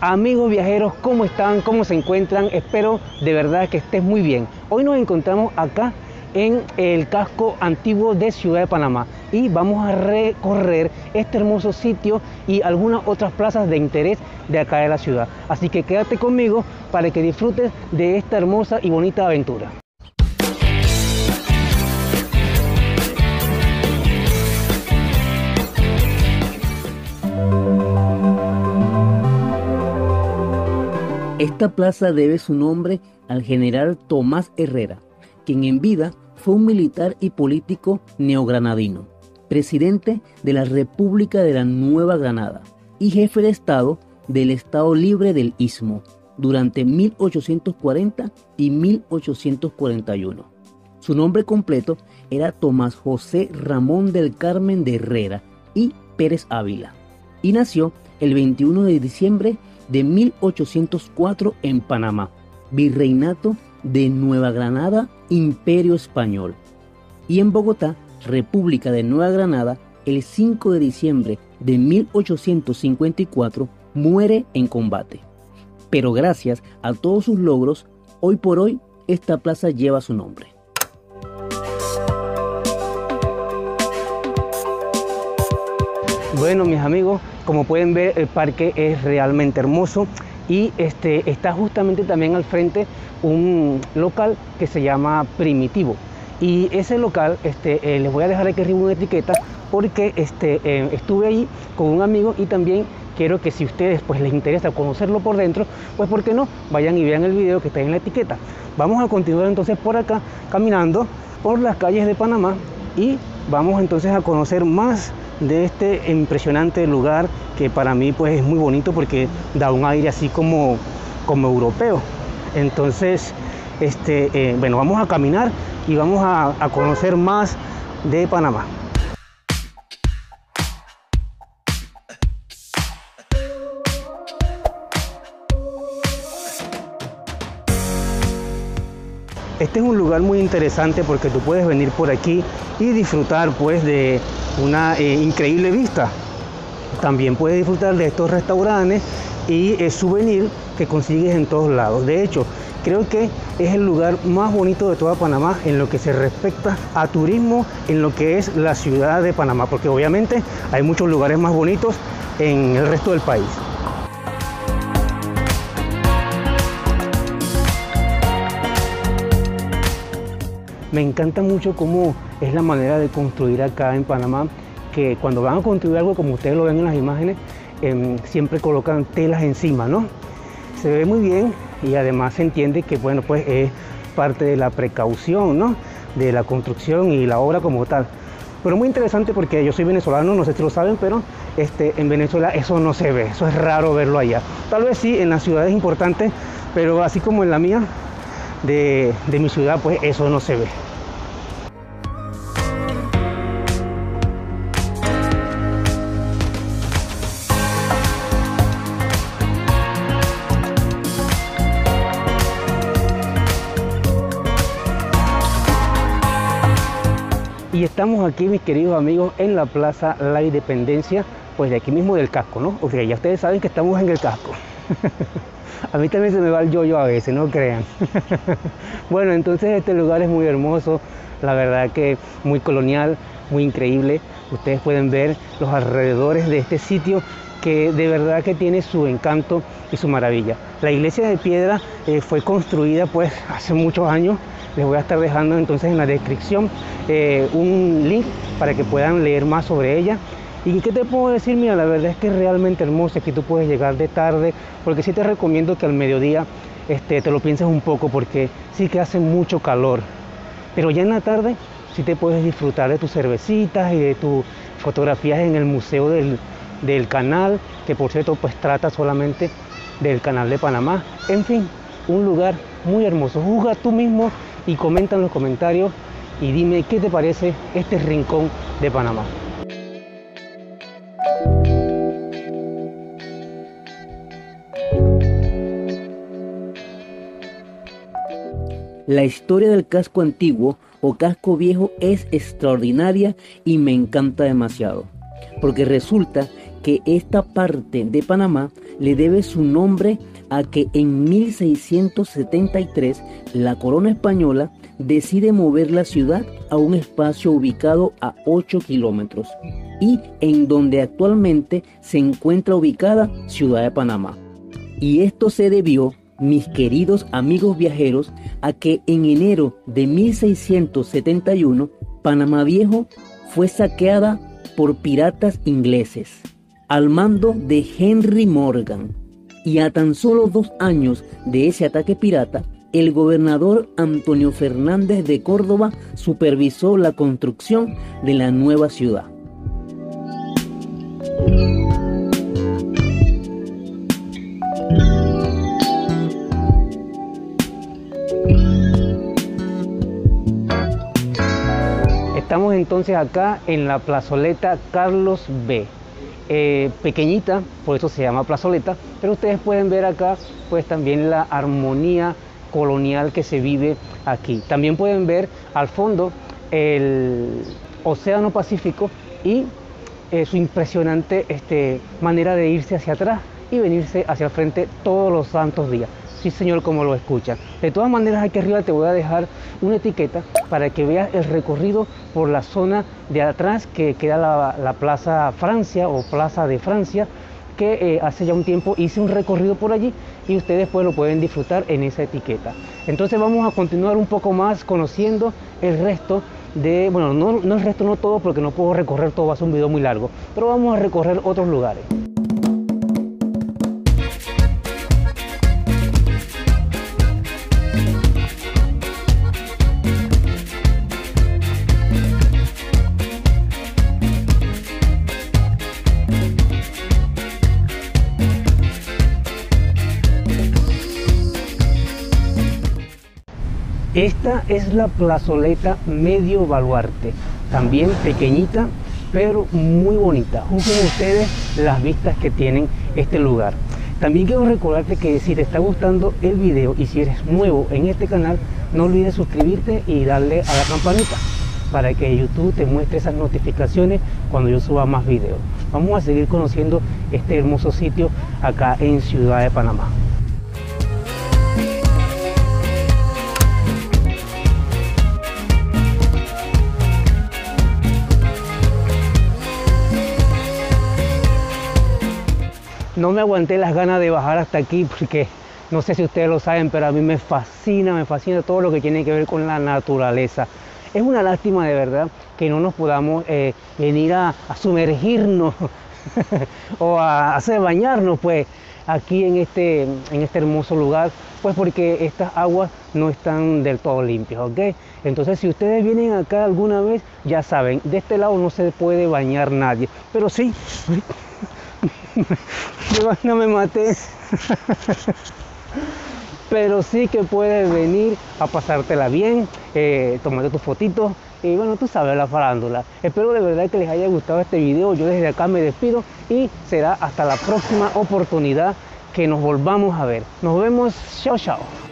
Amigos viajeros, ¿cómo están? ¿Cómo se encuentran? Espero de verdad que estés muy bien. Hoy nos encontramos acá en el casco antiguo de Ciudad de Panamá y vamos a recorrer este hermoso sitio y algunas otras plazas de interés de acá de la ciudad. Así que quédate conmigo para que disfrutes de esta hermosa y bonita aventura. Esta plaza debe su nombre al general Tomás Herrera, quien en vida fue un militar y político neogranadino, presidente de la República de la Nueva Granada y jefe de Estado del Estado Libre del Istmo durante 1840 y 1841. Su nombre completo era Tomás José Ramón del Carmen de Herrera y Pérez Ávila, y nació el 21 de diciembre de 1804 en Panamá, Virreinato de Nueva Granada, Imperio Español. Y en Bogotá, República de Nueva Granada, el 5 de diciembre de 1854 muere en combate. Pero gracias a todos sus logros, hoy por hoy esta plaza lleva su nombre. Bueno, mis amigos, como pueden ver, el parque es realmente hermoso y este, está justamente también al frente un local que se llama Primitivo. Y ese local, este, eh, les voy a dejar aquí arriba una etiqueta porque este, eh, estuve ahí con un amigo y también quiero que si ustedes pues les interesa conocerlo por dentro, pues por qué no, vayan y vean el video que está en la etiqueta. Vamos a continuar entonces por acá caminando por las calles de Panamá y vamos entonces a conocer más de este impresionante lugar que para mí pues es muy bonito porque da un aire así como, como europeo. Entonces, este, eh, bueno, vamos a caminar y vamos a, conocer más de Panamá. Este es un lugar muy interesante porque tú puedes venir por aquí y disfrutar pues de una eh, increíble vista. También puedes disfrutar de estos restaurantes y el souvenir que consigues en todos lados. De hecho, creo que es el lugar más bonito de toda Panamá en lo que se respecta a turismo en lo que es la ciudad de Panamá, porque obviamente hay muchos lugares más bonitos en el resto del país. Me encanta mucho cómo es la manera de construir acá en Panamá, que cuando van a construir algo como ustedes lo ven en las imágenes, em, siempre colocan telas encima, ¿no? Se ve muy bien y además se entiende que, bueno, pues es parte de la precaución, ¿no? De la construcción y la obra como tal. Pero muy interesante porque yo soy venezolano, no sé si lo saben, pero este, en Venezuela eso no se ve, eso es raro verlo allá. Tal vez sí en las ciudades importantes, pero así como en la mía, de, de mi ciudad, pues eso no se ve. Y estamos aquí, mis queridos amigos, en la Plaza La Independencia, pues de aquí mismo del casco, ¿no? O sea, ya ustedes saben que estamos en el casco. a mí también se me va el yoyo -yo a veces, no crean. bueno, entonces este lugar es muy hermoso, la verdad que muy colonial, muy increíble. Ustedes pueden ver los alrededores de este sitio que de verdad que tiene su encanto y su maravilla. La iglesia de piedra eh, fue construida pues hace muchos años les voy a estar dejando entonces en la descripción eh, un link para que puedan leer más sobre ella. ¿Y qué te puedo decir? Mira, la verdad es que es realmente hermosa, que tú puedes llegar de tarde, porque sí te recomiendo que al mediodía este, te lo pienses un poco, porque sí que hace mucho calor. Pero ya en la tarde sí te puedes disfrutar de tus cervecitas y de tus fotografías en el Museo del, del Canal, que por cierto pues trata solamente del Canal de Panamá. En fin, un lugar muy hermoso. Juzga tú mismo y comenta en los comentarios y dime qué te parece este rincón de Panamá. La historia del casco antiguo o casco viejo es extraordinaria y me encanta demasiado, porque resulta que esta parte de Panamá le debe su nombre a que en 1673 la corona española decide mover la ciudad a un espacio ubicado a 8 kilómetros y en donde actualmente se encuentra ubicada Ciudad de Panamá. Y esto se debió, mis queridos amigos viajeros, a que en enero de 1671 Panamá Viejo fue saqueada por piratas ingleses al mando de Henry Morgan. Y a tan solo dos años de ese ataque pirata, el gobernador Antonio Fernández de Córdoba supervisó la construcción de la nueva ciudad. Estamos entonces acá en la plazoleta Carlos B. Eh, pequeñita, por eso se llama plazoleta, pero ustedes pueden ver acá pues también la armonía colonial que se vive aquí. También pueden ver al fondo el Océano Pacífico y eh, su impresionante este, manera de irse hacia atrás y venirse hacia el frente todos los santos días. Sí, señor, como lo escuchan. De todas maneras, aquí arriba te voy a dejar una etiqueta para que veas el recorrido por la zona de atrás que queda la, Plaza Francia o Plaza de Francia, que eh, hace ya un tiempo hice un recorrido por allí y ustedes pues lo pueden disfrutar en esa etiqueta. Entonces vamos a continuar un poco más conociendo el resto de, bueno, no, no el resto, no todo, porque no puedo recorrer todo, va a ser un video muy largo, pero vamos a recorrer otros lugares. Esta es la plazoleta Medio Baluarte, también pequeñita, pero muy bonita. Juzguen ustedes las vistas que tienen este lugar. También quiero recordarte que si te está gustando el video y si eres nuevo en este canal, no olvides suscribirte y darle a la campanita para que YouTube te muestre esas notificaciones cuando yo suba más videos. Vamos a seguir conociendo este hermoso sitio acá en Ciudad de Panamá. No me aguanté las ganas de bajar hasta aquí porque no sé si ustedes lo saben, pero a mí me fascina, me fascina todo lo que tiene que ver con la naturaleza. Es una lástima de verdad que no nos podamos eh, venir a, sumergirnos o a hacer bañarnos pues aquí en este, en este hermoso lugar, pues porque estas aguas no están del todo limpias, ¿ok? Entonces si ustedes vienen acá alguna vez, ya saben, de este lado no se puede bañar nadie, pero sí, no me maté. Pero sí que puedes venir a pasártela bien, eh, tus fotitos y bueno, tú sabes la farándula. Espero de verdad que les haya gustado este video. Yo desde acá me despido y será hasta la próxima oportunidad que nos volvamos a ver. Nos vemos. Chao, chao.